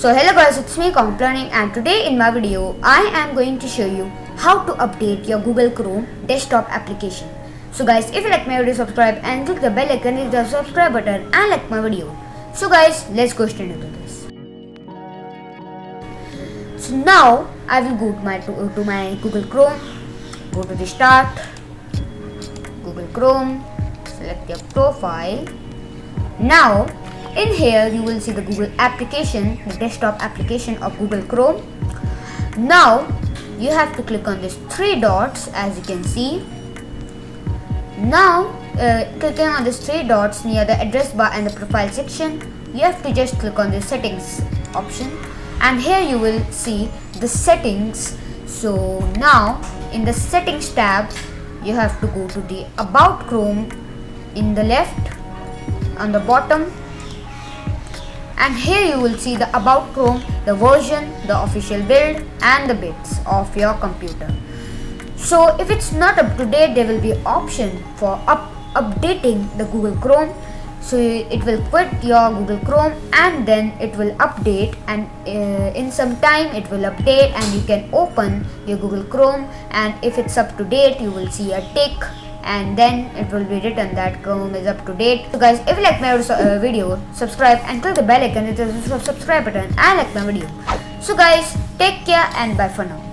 So hello guys, it's me Comp Learning and today in my video, I am going to show you how to update your Google Chrome desktop application. So guys, if you like my video, subscribe and click the bell icon, the subscribe button and like my video. So guys, let's go straight into this. So now, I will go to my, to my Google Chrome, go to the start, Google Chrome, select your profile. Now, in here you will see the Google application, the desktop application of Google Chrome. Now you have to click on these three dots as you can see. Now uh, clicking on these three dots near the address bar and the profile section, you have to just click on the settings option and here you will see the settings. So now in the settings tab, you have to go to the about Chrome in the left on the bottom and here you will see the about Chrome, the version, the official build and the bits of your computer. So if it's not up to date there will be option for up updating the Google Chrome so it will quit your Google Chrome and then it will update and uh, in some time it will update and you can open your Google Chrome and if it's up to date you will see a tick and then it will be written that Chrome is up to date. So guys, if you like my uh, video, subscribe and click the bell icon with the subscribe button and like my video. So guys, take care and bye for now.